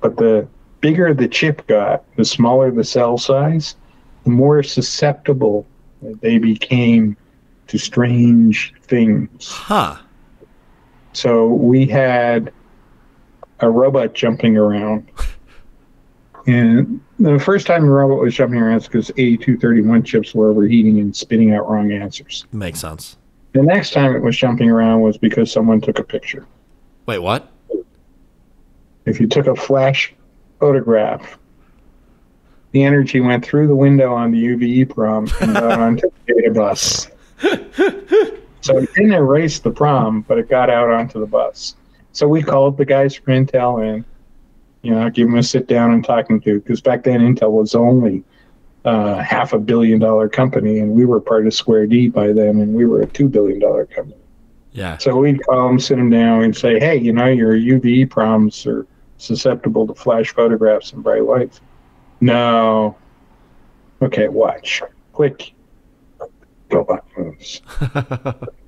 But the bigger the chip got, the smaller the cell size, the more susceptible they became to strange things. Huh. So we had a robot jumping around. And the first time the robot was jumping around is because A231 chips were overheating and spitting out wrong answers. Makes sense. The next time it was jumping around was because someone took a picture. Wait, what? If you took a flash photograph, the energy went through the window on the UV prom and got onto the data bus. So it didn't erase the prom, but it got out onto the bus. So we called the guys from Intel and, you know, give them a sit down and talking to, because back then Intel was only uh, half a billion dollar company, and we were part of Square D by then, and we were a two billion dollar company. Yeah. So we'd call them, sit them down, and say, hey, you know, your UV proms are susceptible to flash photographs and bright lights. No. Okay, watch. Click. Robot moves.